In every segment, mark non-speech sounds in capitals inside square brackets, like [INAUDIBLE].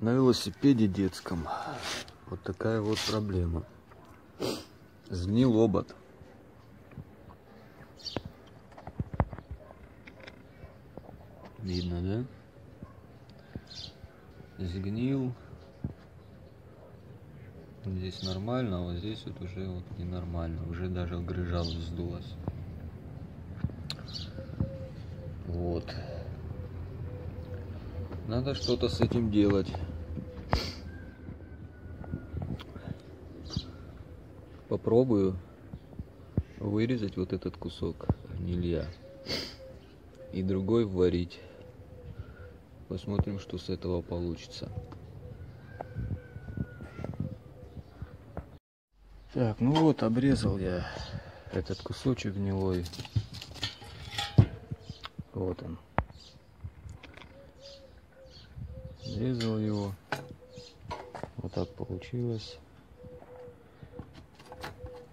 На велосипеде детском вот такая вот проблема. Сгнил обод. Видно, да? Сгнил. Здесь нормально, а вот здесь вот уже вот ненормально. Уже даже грыжа вздулась. Вот. Надо что-то с этим делать. Попробую вырезать вот этот кусок гнилья и другой варить. Посмотрим, что с этого получится. Так, ну вот, обрезал я этот кусочек гнилой. Вот он. Резал его. Вот так получилось.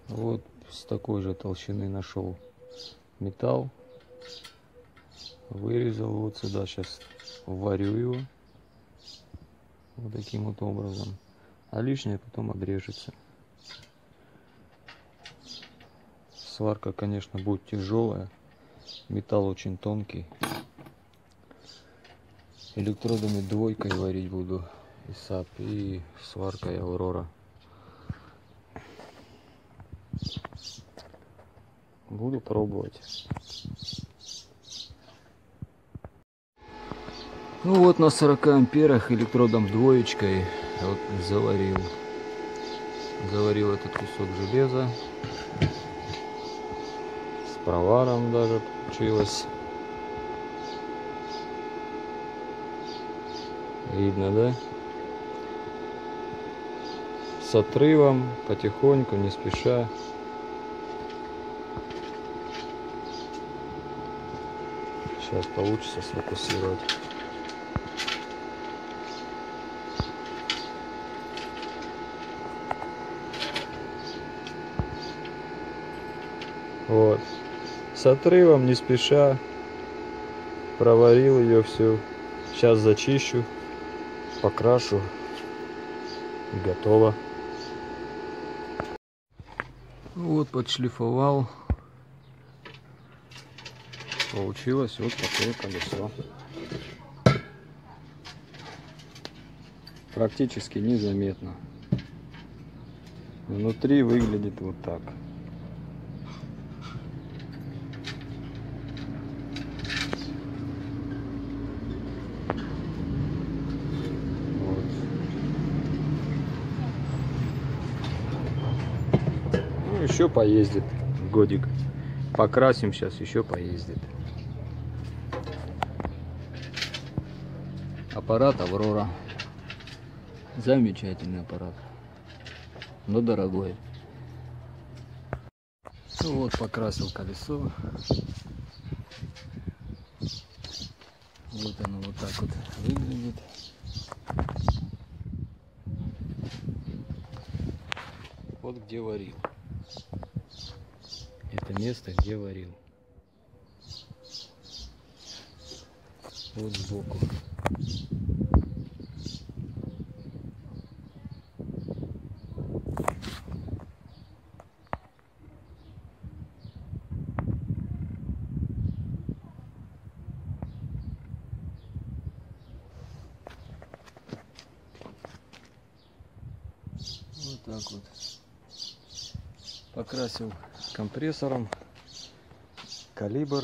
Вот с такой же толщины нашел металл. Вырезал вот сюда. Сейчас варю его. Вот таким вот образом. А лишнее потом обрежется. Сварка, конечно, будет тяжелая. Металл очень тонкий. Электродами двойкой варить буду. И САП, и сваркой Аврора. Буду пробовать. Ну вот на 40 амперах электродом двоечкой вот заварил. Заварил этот кусок железа. С проваром даже получилось. Видно, да? С отрывом, потихоньку, не спеша. Сейчас получится сфокусировать. Вот. С отрывом, не спеша. Проварил ее всю. Сейчас зачищу, покрашу. И готово. Вот подшлифовал. Получилось вот такое колесо. Практически незаметно. Внутри выглядит вот так. Еще поездит годик. Покрасим сейчас, еще поездит. Аппарат Аврора. Замечательный аппарат. Но дорогой. Ну вот, покрасил колесо. Вот оно вот так вот выглядит. Вот где варил. Это место, где варил. Вот сбоку. Вот так вот. Покрасил компрессором. Калибр.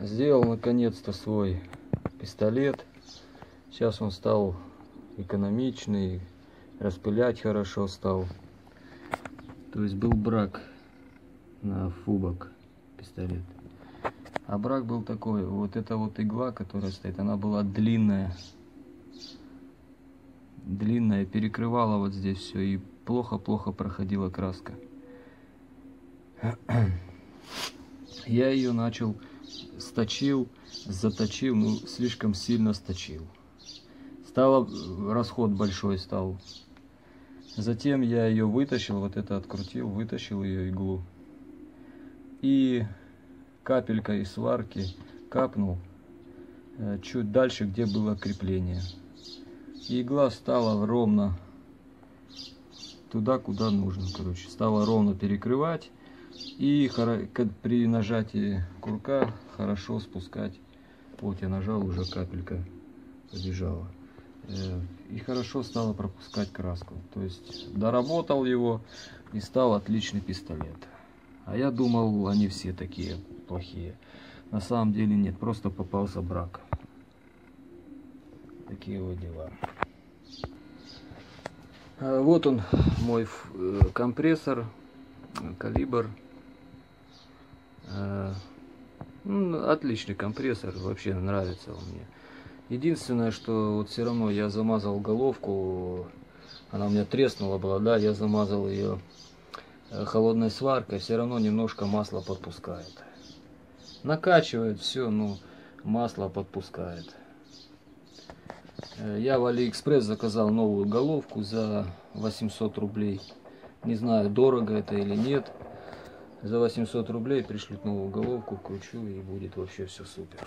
Сделал наконец-то свой пистолет. Сейчас он стал экономичный, распылять хорошо стал. То есть был брак на фубок пистолет. А брак был такой, вот эта вот игла, которая стоит, она была длинная. Длинная, перекрывала вот здесь все и плохо-плохо проходила краска. [CLEARS THROAT] Я ее начал, сточил, заточил, ну слишком сильно сточил. Стало, расход большой стал. Затем я ее вытащил, вот это открутил, вытащил ее иглу. И капелька из сварки капнул э, чуть дальше, где было крепление. Игла стала ровно туда, куда нужно, короче. Стала ровно перекрывать и при нажатии курка хорошо спускать. Вот я нажал, уже капелька побежала. Э, и хорошо стало пропускать краску. То есть доработал его и стал отличный пистолет. А я думал, они все такие плохие. На самом деле нет, просто попался брак. Такие вот дела. А вот он, мой э, компрессор, калибр. Э, ну, отличный компрессор, вообще нравится он мне. Единственное, что вот все равно я замазал головку, она у меня треснула была, да, я замазал ее э, холодной сваркой, все равно немножко масло подпускает. Накачивает все, ну, масло подпускает. Э, я в Алиэкспресс заказал новую головку за 800 рублей. Не знаю, дорого это или нет. За 800 рублей пришлют новую головку, кручу и будет вообще все супер.